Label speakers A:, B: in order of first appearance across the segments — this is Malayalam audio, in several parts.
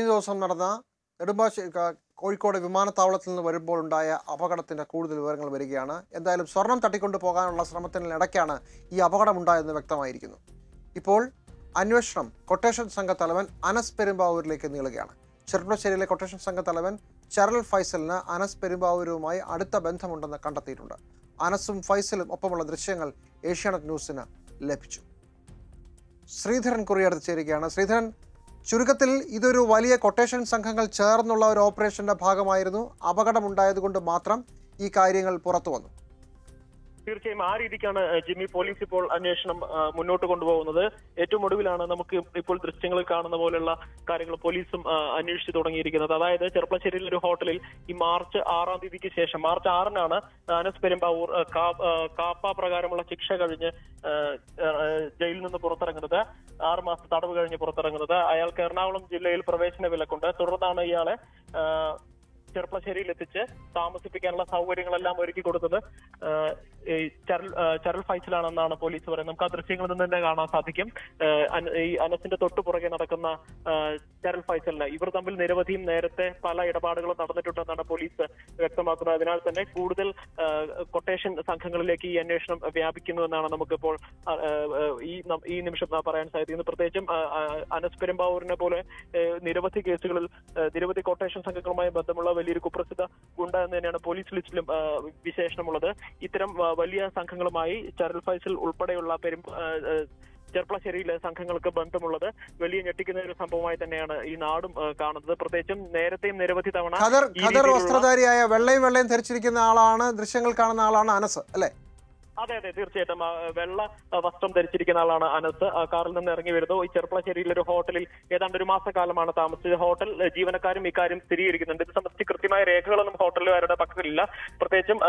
A: കഴിഞ്ഞ ദിവസം നടന്ന നെടുമ്പാശ്ശേരി കോഴിക്കോട് വിമാനത്താവളത്തിൽ നിന്ന് വരുമ്പോൾ ഉണ്ടായ അപകടത്തിന്റെ കൂടുതൽ വിവരങ്ങൾ വരികയാണ്. എന്തായാലും സ്വർണം തട്ടിക്കൊണ്ടു പോകാനുള്ള ശ്രമത്തിനിടയ്ക്കാണ് ഈ അപകടം ഉണ്ടായതെന്ന് വ്യക്തമായിരിക്കുന്നു. ഇപ്പോൾ അന്വേഷണം കൊട്ടേഷൻ സംഘ തലവൻ അനസ് പെരുമ്പാവൂരിലേക്ക് നീളുകയാണ്. ചെറുപ്പശ്ശേരിയിലെ കൊട്ടേഷൻ സംഘ തലവൻ ചരൽ ഫൈസലിന് അനസ് പെരുമ്പാവൂരുമായി അടുത്ത ബന്ധമുണ്ടെന്ന് കണ്ടെത്തിയിട്ടുണ്ട്. അനസും ഫൈസലും ഒപ്പമുള്ള ദൃശ്യങ്ങൾ ഏഷ്യാനെറ്റ് ന്യൂസിന് ലഭിച്ചു. ശ്രീധരൻ കുറിയടുത്ത് ചേരുകയാണ്. ശ്രീധരൻ ചുരുക്കത്തിൽ ഇതൊരു വലിയ കൊട്ടേഷൻ സംഘങ്ങൾ ചേർന്നുള്ള ഒരു ഓപ്പറേഷന്റെ ഭാഗമായിരുന്നു അപകടമുണ്ടായതുകൊണ്ട് മാത്രം ഈ കാര്യങ്ങൾ പുറത്തു വന്നു
B: തീർച്ചയായും ആ രീതിക്കാണ് ജിമ്മി പോലീസ് ഇപ്പോൾ അന്വേഷണം മുന്നോട്ട് കൊണ്ടുപോകുന്നത്. ഏറ്റവും ഒടുവിലാണ് നമുക്ക് ഇപ്പോൾ ദൃശ്യങ്ങളിൽ കാണുന്ന പോലെയുള്ള കാര്യങ്ങൾ പോലീസും അന്വേഷിച്ചു തുടങ്ങിയിരിക്കുന്നത്. അതായത് ചെറുപ്പശ്ശേരിയിൽ ഒരു ഹോട്ടലിൽ ഈ മാർച്ച് ആറാം തീയതിക്ക് ശേഷം മാർച്ച് ആറിനാണ് അനസ് പെരുമ്പാവൂർ കാപ്പ പ്രകാരമുള്ള ശിക്ഷ കഴിഞ്ഞ് ജയിലിൽ നിന്ന് പുറത്തിറങ്ങുന്നത്. ആറ് മാസം തടവ് കഴിഞ്ഞ് പുറത്തിറങ്ങുന്നത്. അയാൾക്ക് എറണാകുളം ജില്ലയിൽ പ്രവേശന വിലക്കുണ്ട്. തുടർന്നാണ് ഇയാളെ ആ, ചെർപ്പളശ്ശേരിയിൽ എത്തിച്ച് താമസിപ്പിക്കാനുള്ള സൗകര്യങ്ങളെല്ലാം ഒരുക്കി കൊടുത്തത് ചരൽ ചരൽ ഫൈസലാണെന്നാണ് പോലീസ് പറയുന്നത്. നമുക്ക് ആ ദൃശ്യങ്ങളിൽ നിന്ന് തന്നെ കാണാൻ സാധിക്കും. ഈ അനസിന്റെ തൊട്ടു പുറകെ നടക്കുന്ന ചരൽ ഫൈസലിന്. ഇവർ തമ്മിൽ നിരവധിയും നേരത്തെ പല ഇടപാടുകളും നടന്നിട്ടുണ്ടെന്നാണ് പോലീസ് വ്യക്തമാക്കുന്നത്. അതിനാൽ തന്നെ കൂടുതൽ കൊട്ടേഷൻ സംഘങ്ങളിലേക്ക് ഈ അന്വേഷണം വ്യാപിക്കുന്നുവെന്നാണ് നമുക്കിപ്പോൾ ഈ ഈ നിമിഷം പറയാൻ സാധിക്കുന്നത്. പ്രത്യേകിച്ചും അനസ് പെരുമ്പാവൂരിനെ പോലെ നിരവധി കേസുകളിൽ നിരവധി കൊട്ടേഷൻ സംഘങ്ങളുമായി ബന്ധമുള്ള വലിയൊരു കുപ്രസിദ്ധ ഗുണ്ട എന്ന് തന്നെയാണ് പോലീസ് ലിസ്റ്റിലും വിശേഷണമുള്ളത്. ഇത്തരം വലിയ സംഘങ്ങളുമായി ചരൽ ഫൈസൽ ഉൾപ്പെടെയുള്ള പെരും ചെർപ്പളശ്ശേരിയിലെ സംഘങ്ങൾക്ക് ബന്ധമുള്ളത് വലിയ ഞെട്ടിക്കുന്ന ഒരു സംഭവമായി തന്നെയാണ് ഈ നാടും കാണുന്നത്. പ്രത്യേകിച്ചും നേരത്തെയും നിരവധി തവണ
A: വസ്ത്രധാരിയായ വെള്ളയും വെള്ളയും ധരിച്ചിരിക്കുന്ന ആളാണ് ദൃശ്യങ്ങൾ കാണുന്ന ആളാണ് അനസ് അല്ലെ?
B: അതെ അതെ തീർച്ചയായിട്ടും. വെള്ള വസ്ത്രം ധരിച്ചിരിക്കുന്ന ആളാണ് അനസ് കാറിൽ നിന്ന് ഇറങ്ങി വരുന്നത് ഈ ചെറുപ്പളശ്ശേരിയിലെ ഒരു ഹോട്ടലിൽ ഏതാണ്ട് ഒരു മാസക്കാലമാണ് താമസിച്ചത്. ഹോട്ടൽ ജീവനക്കാരും ഇക്കാര്യം സ്ഥിരീകരിക്കുന്നുണ്ട്. ഇത് സംബന്ധിച്ച് കൃത്യമായ രേഖകളൊന്നും ഹോട്ടലുകാരുടെ പക്കലില്ല. പ്രത്യേകിച്ചും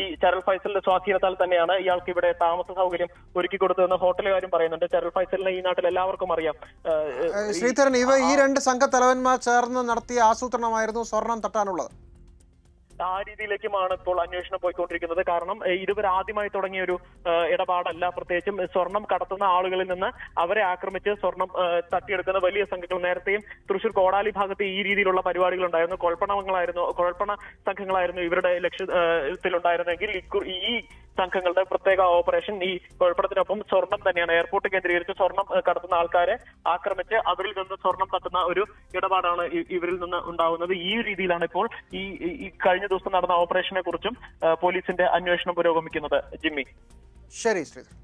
B: ഈ ചരൽ ഫൈസലിന്റെ സ്വാധീനത്താൽ തന്നെയാണ് ഇയാൾക്ക് ഇവിടെ താമസ സൗകര്യം ഒരുക്കി കൊടുത്തതെന്ന് ഹോട്ടലുകാരും പറയുന്നുണ്ട്. ചരൽ ഫൈസലിനെ ഈ നാട്ടിൽ എല്ലാവർക്കും അറിയാം.
A: ശ്രീധരൻ ഇവ ഈ രണ്ട് സംഘ തലവന്മാർ ചേർന്ന് നടത്തിയ ആസൂത്രണമായിരുന്നു സ്വർണം തട്ടാനുള്ളത്.
B: ആ രീതിയിലേക്കുമാണ് ഇപ്പോൾ അന്വേഷണം പോയിക്കൊണ്ടിരിക്കുന്നത്. കാരണം ഇതുവരെ ആദ്യമായി തുടങ്ങിയ ഒരു ഇടപാടല്ല. പ്രത്യേകിച്ചും സ്വർണം കടത്തുന്ന ആളുകളിൽ നിന്ന് അവരെ ആക്രമിച്ച് സ്വർണം തട്ടിയെടുക്കുന്ന വലിയ സംഘങ്ങൾ. നേരത്തെയും തൃശൂർ കോടാലി ഭാഗത്ത് ഈ രീതിയിലുള്ള പരിപാടികൾ ഉണ്ടായിരുന്നു കൊഴപ്പണങ്ങളായിരുന്നു കൊഴപ്പണ സംഘങ്ങളായിരുന്നു ഇവരുടെ ലക്ഷ്യത്തിലുണ്ടായിരുന്നെങ്കിൽ ഈ സംഘങ്ങളുടെ പ്രത്യേക ഓപ്പറേഷൻ ഈ കുഴപ്പത്തിനൊപ്പം സ്വർണം തന്നെയാണ്. എയർപോർട്ട് കേന്ദ്രീകരിച്ച് സ്വർണം കടത്തുന്ന ആൾക്കാരെ ആക്രമിച്ച് അവരിൽ നിന്ന് സ്വർണം തട്ടുന്ന ഒരു ഇടപാടാണ് ഇവരിൽ നിന്ന് ഉണ്ടാവുന്നത്. ഈ രീതിയിലാണ് ഇപ്പോൾ ഈ കഴിഞ്ഞ ദിവസം നടന്ന ഓപ്പറേഷനെ കുറിച്ചും പോലീസിന്റെ അന്വേഷണം പുരോഗമിക്കുന്നത് ജിമ്മി.
A: ശരി ശ്രീധരൻ